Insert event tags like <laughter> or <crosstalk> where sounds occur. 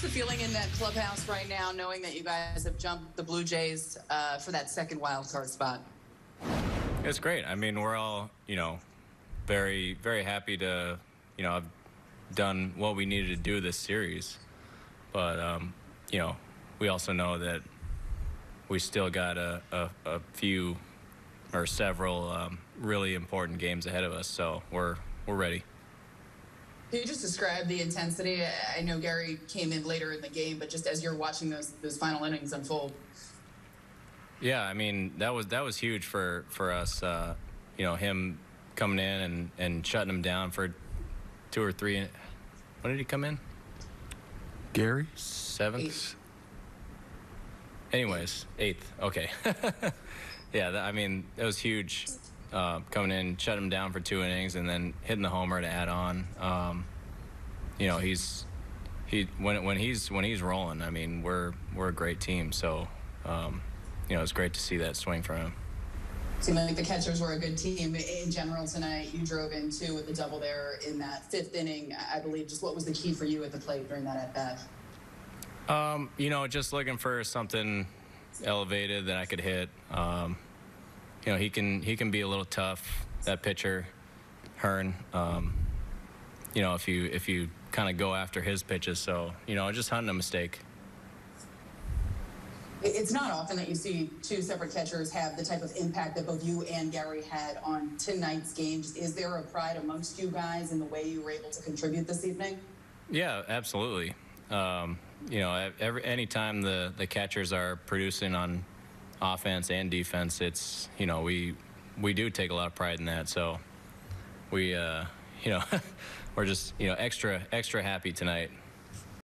What's the feeling in that clubhouse right now, knowing that you guys have jumped the Blue Jays uh, for that second wild card spot? It's great. I mean, we're all, you know, very, very happy to, you know, have done what we needed to do this series. But, um, you know, we also know that we still got a, a, a few or several um, really important games ahead of us. So we're, we're ready. Can you just describe the intensity? I know Gary came in later in the game, but just as you're watching those those final innings unfold. Yeah, I mean that was that was huge for for us. Uh, you know, him coming in and and shutting him down for two or three. When did he come in? Gary? Seventh. Eighth. Anyways, eighth. Okay. <laughs> yeah, that, I mean it was huge. Uh, coming in, shutting him down for two innings, and then hitting the homer to add on. Um, you know, he's he when when he's when he's rolling. I mean, we're we're a great team. So, um, you know, it's great to see that swing from him. Seemed like the catchers were a good team in general tonight. You drove in two with the double there in that fifth inning, I believe. Just what was the key for you at the plate during that at bat? Um, you know, just looking for something elevated that I could hit. Um, you know, he can he can be a little tough. That pitcher, Hearn. Um, you know, if you if you kind of go after his pitches, so you know, just hunting a mistake. It's not often that you see two separate catchers have the type of impact that both you and Gary had on tonight's game. Just, is there a pride amongst you guys in the way you were able to contribute this evening? Yeah, absolutely. Um, you know, every anytime the the catchers are producing on offense and defense, it's you know we we do take a lot of pride in that. So we uh, you know <laughs> we're just you know extra extra happy tonight.